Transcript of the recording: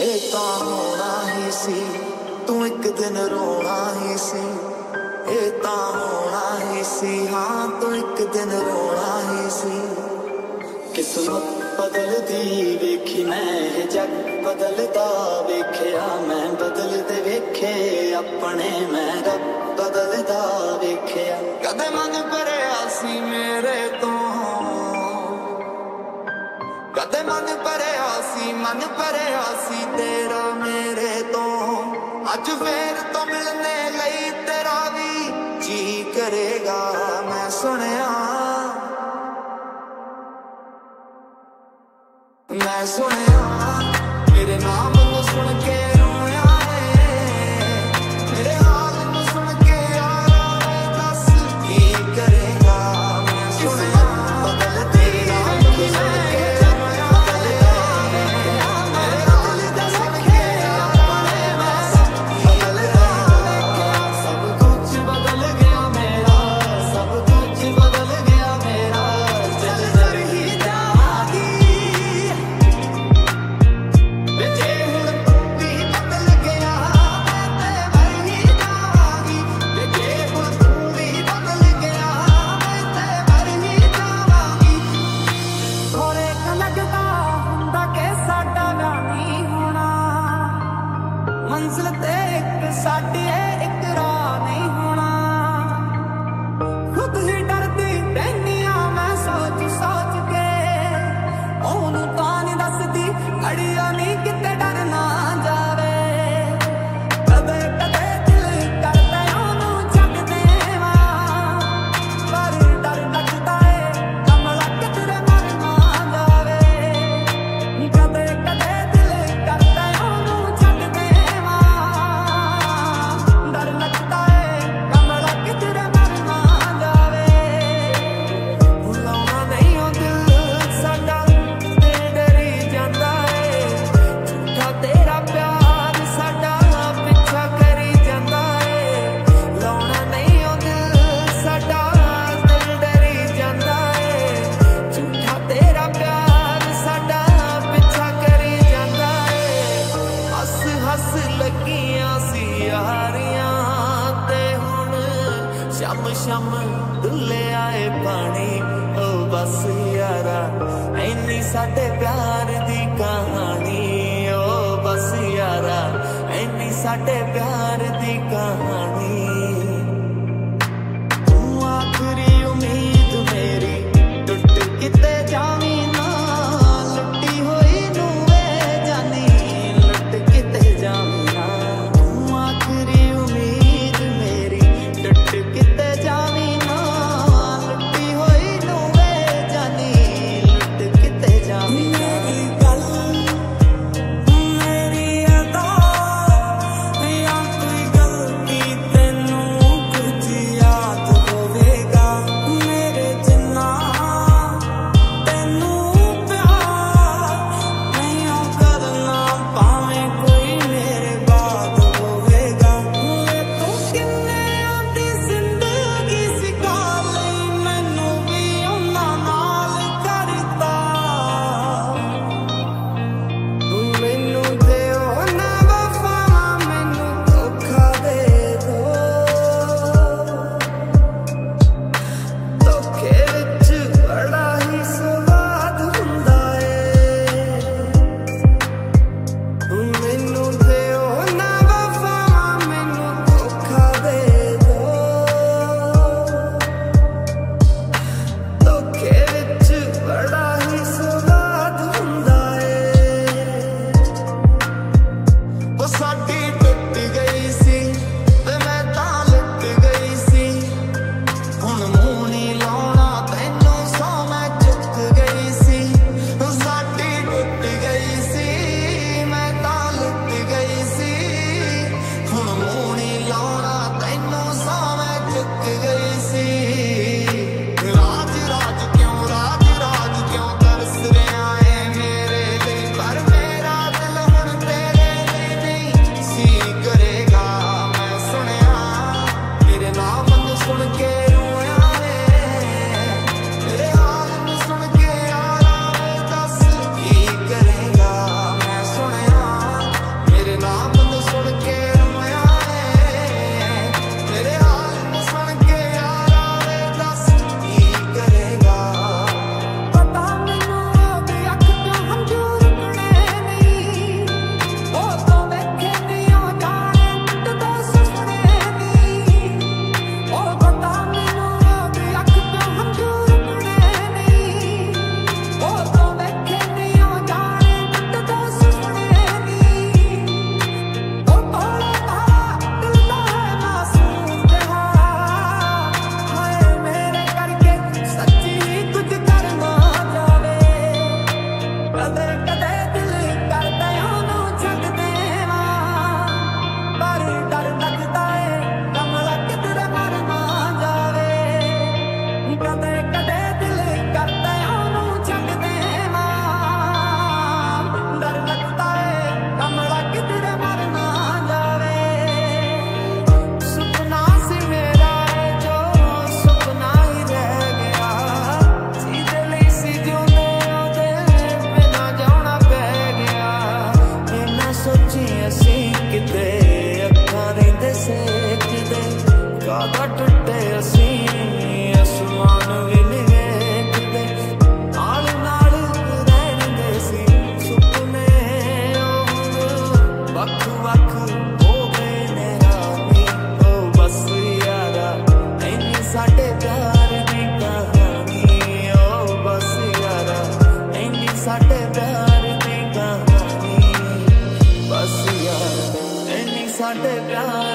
ਇਹ ਤਾਂ ਹੋਣਾ ਹੀ ਸੀ ਤੂੰ ਇੱਕ ਦਿਨ ਰੋਣਾ ਹੀ ਸੀ ਇਹ ਤਾਂ ਹੋਣਾ ਹੀ ਸੀ ਹਾਂ ਤੂੰ ਇੱਕ ਦਿਨ ਰੋਣਾ ਹੀ ਸੀ ਕਿਸਮਤ ਬਦਲਦੀ ਵੇਖੀ ਮੈਂ ਇਹ ਜੱਗ ਬਦਲਦਾ ਵੇਖਿਆ ਮੈਂ ਬਦਲਦੇ ਵੇਖੇ ਆਪਣੇ ਮੈਂ ਰੱਬ ਬਦਲਦਾ ਵੇਖਿਆ ਕਦੇ ਮਨ ਤੇ ਮਨ ਭਰਿਆ ਸੀ ਮਨ ਭਰਿਆ ਸੀ ਤੇਰਾ ਮੇਰੇ ਤੋਂ ਅੱਜ ਫੇਰ ਤੋਂ ਮਿਲਣੇ ਲਈ ਤੇਰਾ ਵੀ ਜੀ ਕਰੇਗਾ ਮੈਂ ਸੁਣਿਆ ਮੈਂ ਸੁਣਿਆ party, yeah, it ਸ਼ਮ ਡੁੱਲੇ ਆਏ ਪਾਣੀ। ਓ ਬਸ ਯਾਰਾ, ਐਨੀ ਸਾਡੇ ਪਿਆਰ ਦੀ ਕਹਾਣੀ। ਓ ਬਸ ਯਾਰਾ, ਐਨੀ ਸਾਡੇ ਪਿਆਰ ਦੀ ਕਹਾਣੀ। not ground.